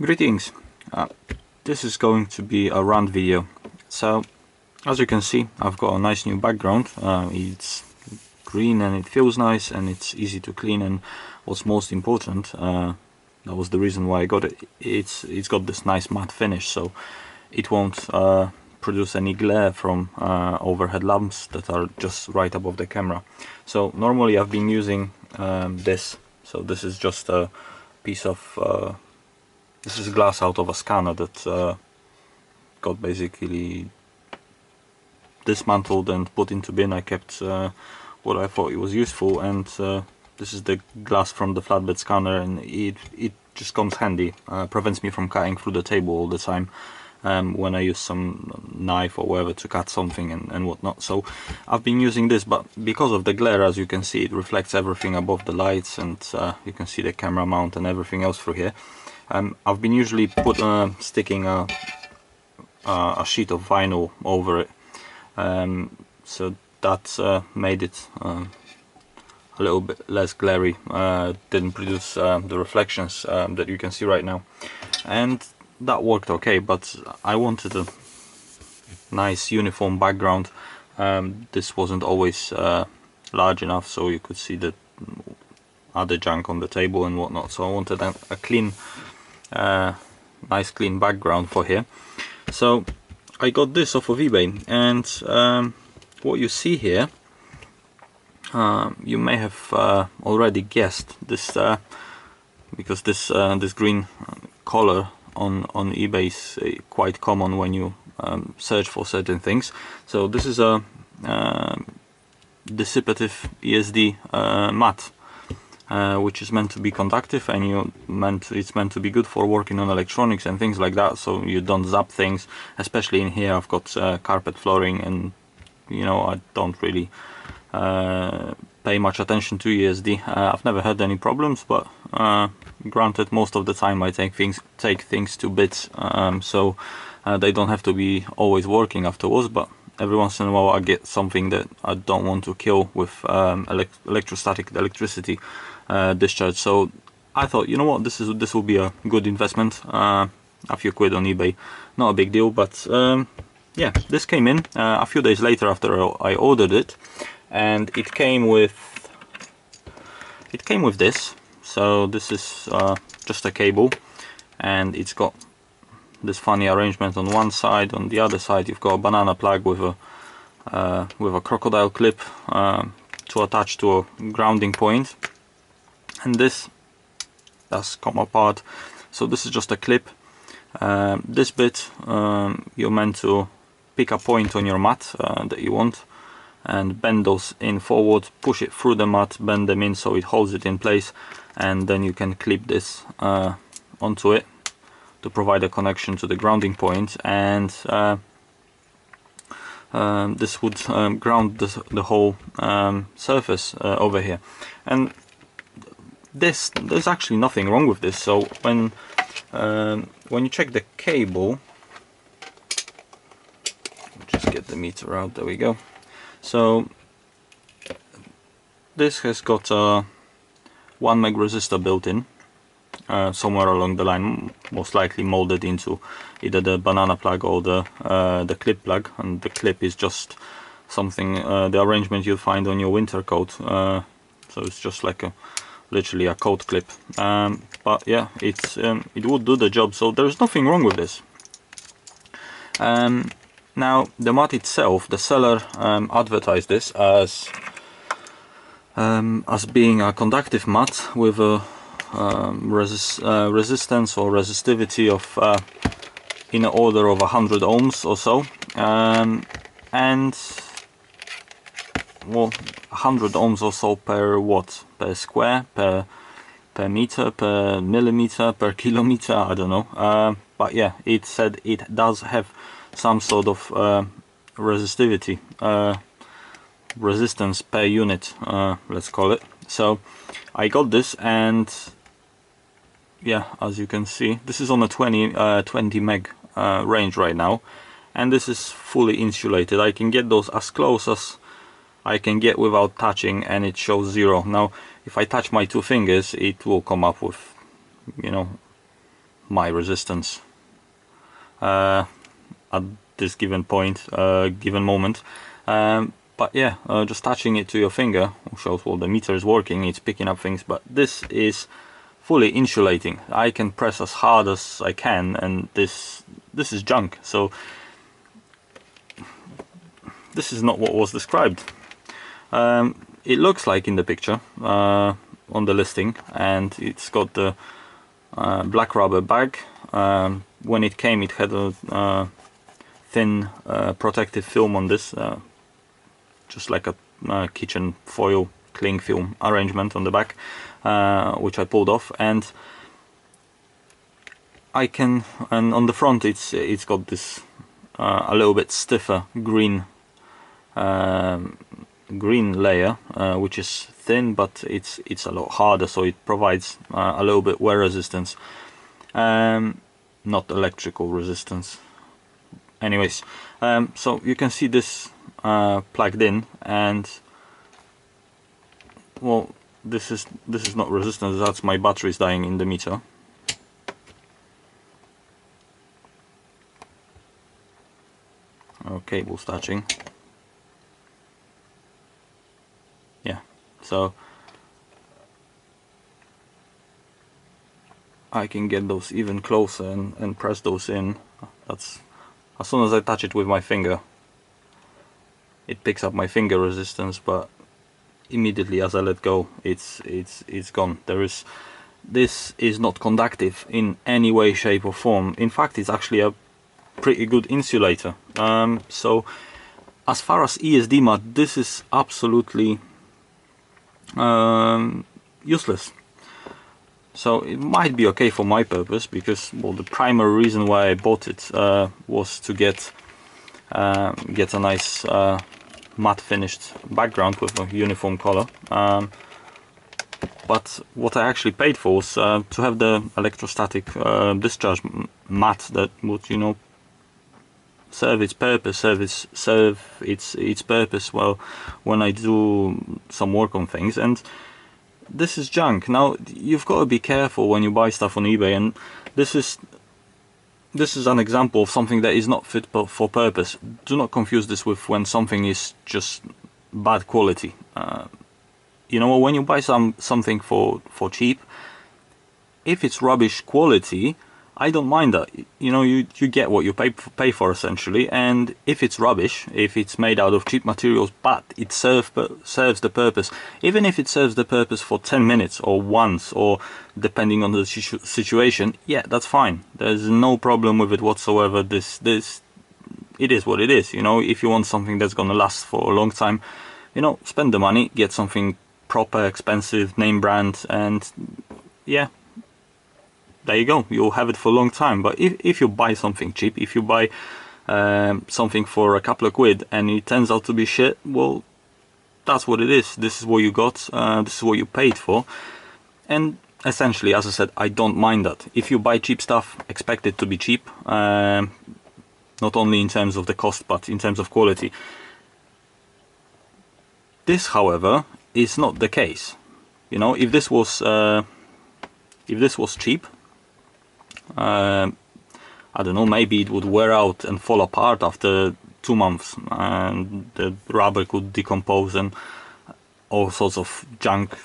Greetings! Uh, this is going to be a run video. So, as you can see, I've got a nice new background. Uh, it's green and it feels nice and it's easy to clean and what's most important, uh, that was the reason why I got it, it's, it's got this nice matte finish so it won't uh, produce any glare from uh, overhead lamps that are just right above the camera. So normally I've been using um, this, so this is just a piece of uh, this is glass out of a scanner that uh, got basically dismantled and put into bin. I kept uh, what I thought it was useful and uh, this is the glass from the flatbed scanner and it, it just comes handy. Uh, prevents me from cutting through the table all the time. Um, when I use some knife or whatever to cut something and, and whatnot. So I've been using this, but because of the glare, as you can see, it reflects everything above the lights and uh, you can see the camera mount and everything else through here. Um, I've been usually put uh, sticking a, a, sheet of vinyl over it. Um, so that uh, made it uh, a little bit less glary uh, didn't produce uh, the reflections um, that you can see right now. And that worked okay but I wanted a nice uniform background. Um, this wasn't always uh, large enough so you could see the other junk on the table and whatnot so I wanted a clean uh, nice clean background for here. So I got this off of eBay and um, what you see here uh, you may have uh, already guessed this uh, because this uh, this green color on on eBay is quite common when you um, search for certain things. So this is a dissipative ESD mat uh, which is meant to be conductive and you meant it's meant to be good for working on electronics and things like that. So you don't zap things especially in here. I've got uh, carpet flooring and you know I don't really uh, pay much attention to ESD uh, I've never had any problems but uh, granted most of the time I take things take things to bits. Um, so they don't have to be always working afterwards but every once in a while I get something that I don't want to kill with um, elect electrostatic electricity uh, discharge. So I thought, you know what, this is this will be a good investment. Uh, a few quid on eBay, not a big deal, but um, yeah, this came in uh, a few days later after I ordered it, and it came with it came with this. So this is uh, just a cable, and it's got this funny arrangement on one side. On the other side, you've got a banana plug with a uh, with a crocodile clip um, to attach to a grounding point. And this does come apart. So this is just a clip. Um, this bit um, you're meant to pick a point on your mat uh, that you want and bend those in forward push it through the mat bend them in so it holds it in place and then you can clip this uh, onto it to provide a connection to the grounding point and uh, um, this would um, ground the, the whole um, surface uh, over here. And this there's actually nothing wrong with this. So when um, when you check the cable just get the meter out. There we go. So this has got a 1 meg resistor built in uh, somewhere along the line most likely molded into either the banana plug or the uh, the clip plug. And the clip is just something uh, the arrangement you'll find on your winter coat. Uh, so it's just like a literally a coat clip. Um, but yeah it's um, it would do the job. So there's nothing wrong with this. Um, now the mat itself the seller um, advertised this as um, as being a conductive mat with a um, resist, uh, resistance or resistivity of uh, in the order of 100 ohms or so. And well 100 ohms or so per watt per square per per meter per millimeter per kilometer I don't know. Uh, but yeah it said it does have some sort of uh, resistivity uh, resistance per unit uh, let's call it. So I got this and yeah as you can see this is on a 20 uh, 20 meg uh, range right now and this is fully insulated I can get those as close as I can get without touching and it shows zero. Now if I touch my two fingers it will come up with you know my resistance uh, at this given point, uh, given moment. Um, but yeah, uh, just touching it to your finger shows well the meter is working, it's picking up things, but this is fully insulating. I can press as hard as I can and this this is junk. So this is not what was described. Um, it looks like in the picture uh, on the listing and it's got the uh, black rubber bag. Um, when it came it had a uh, thin uh, protective film on this uh, just like a uh, kitchen foil cling film arrangement on the back uh, which I pulled off and I can and on the front it's it's got this uh, a little bit stiffer green um, green layer uh, which is thin but it's it's a lot harder so it provides uh, a little bit wear resistance. Um, not electrical resistance. Anyways um, so you can see this uh, plugged in and well this is this is not resistance that's my batteries dying in the meter. Oh, cables touching yeah so I can get those even closer and, and press those in. That's as soon as I touch it with my finger it picks up my finger resistance but immediately as I let go it's it's it's gone. There is this is not conductive in any way shape or form. In fact it's actually a pretty good insulator. Um, so as far as ESD mat this is absolutely um, useless. So it might be okay for my purpose because well the primary reason why I bought it uh, was to get uh, get a nice uh, matte finished background with a uniform color um, but what I actually paid for was uh, to have the electrostatic uh, discharge mat that would you know serve its purpose serve its serve its its purpose well when I do some work on things and this is junk. Now you've got to be careful when you buy stuff on eBay, and this is this is an example of something that is not fit for purpose. Do not confuse this with when something is just bad quality. Uh, you know, when you buy some something for for cheap, if it's rubbish quality, I don't mind that. You know, you, you get what you pay, pay for essentially, and if it's rubbish, if it's made out of cheap materials, but it serve, serves the purpose, even if it serves the purpose for 10 minutes or once, or depending on the situ situation, yeah, that's fine. There's no problem with it whatsoever. This, this, it is what it is. You know, if you want something that's gonna last for a long time, you know, spend the money, get something proper, expensive, name brand, and yeah, there you go. You'll have it for a long time. But if, if you buy something cheap if you buy um, something for a couple of quid and it turns out to be shit well that's what it is. This is what you got uh, this is what you paid for. And essentially as I said I don't mind that. If you buy cheap stuff expect it to be cheap um, not only in terms of the cost but in terms of quality. This however is not the case. You know if this was uh, if this was cheap uh, I don't know, maybe it would wear out and fall apart after two months and the rubber could decompose and all sorts of junk,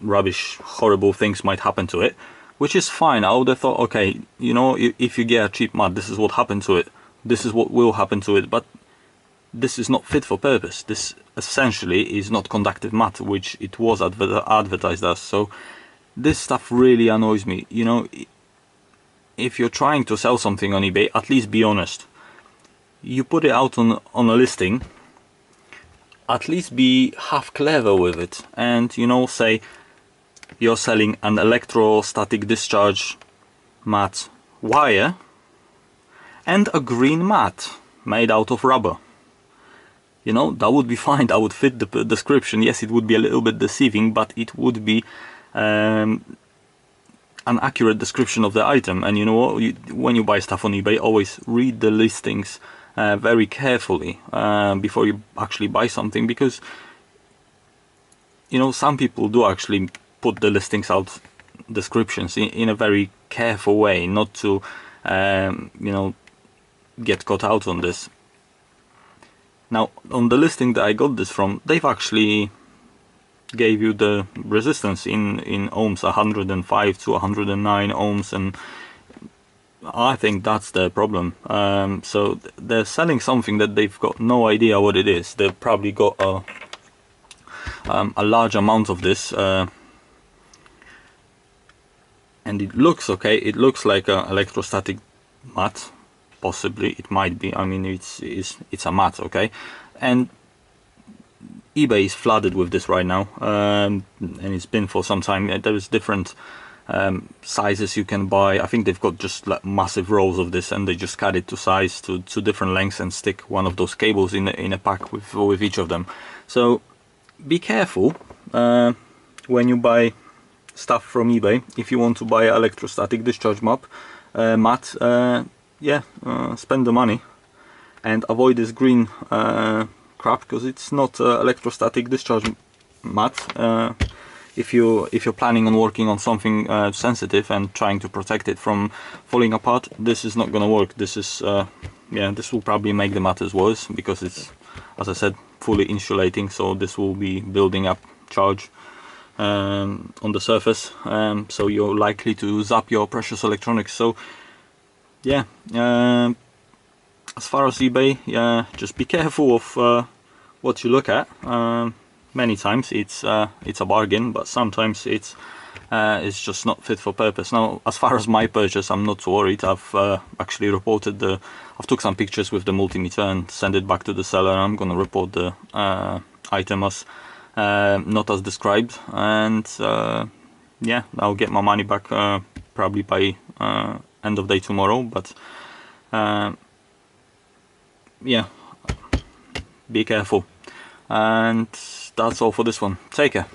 rubbish, horrible things might happen to it, which is fine. I would have thought, okay, you know, if you get a cheap mat, this is what happened to it. This is what will happen to it, but this is not fit for purpose. This essentially is not conductive mat, which it was adver advertised as. So this stuff really annoys me. You know, if you're trying to sell something on eBay, at least be honest. You put it out on, on a listing, at least be half clever with it and you know say you're selling an electrostatic discharge mat wire and a green mat made out of rubber you know that would be fine that would fit the description yes it would be a little bit deceiving but it would be um, an accurate description of the item and you know what you, when you buy stuff on eBay always read the listings uh, very carefully uh, before you actually buy something because you know some people do actually put the listings out descriptions in, in a very careful way, not to um, you know get caught out on this. Now on the listing that I got this from, they've actually gave you the resistance in in ohms 105 to 109 ohms and I think that's the problem. Um, so they're selling something that they've got no idea what it is. They've probably got a, um, a large amount of this, uh, and it looks okay. It looks like an electrostatic mat, possibly. It might be. I mean, it's it's it's a mat, okay, and eBay is flooded with this right now, um, and it's been for some time. There's different um, sizes you can buy. I think they've got just like massive rolls of this, and they just cut it to size to, to different lengths and stick one of those cables in in a pack with with each of them. So be careful uh, when you buy stuff from eBay. If you want to buy electrostatic discharge mop uh, mat, uh, yeah, uh, spend the money and avoid this green uh, crap because it's not electrostatic discharge mat if you if you're planning on working on something uh, sensitive and trying to protect it from falling apart this is not gonna work. This is uh, yeah this will probably make the matters worse because it's as I said fully insulating so this will be building up charge um, on the surface um, so you're likely to zap your precious electronics. So yeah uh, as far as eBay yeah just be careful of uh, what you look at. Um, many times it's uh, it's a bargain but sometimes it's uh, it's just not fit for purpose. Now as far as my purchase I'm not worried. I've uh, actually reported the I've took some pictures with the multimeter and send it back to the seller. I'm gonna report the uh, item as uh, not as described. And yeah I'll get my money back probably by end of day tomorrow. But yeah be careful and that's all for this one. Take care.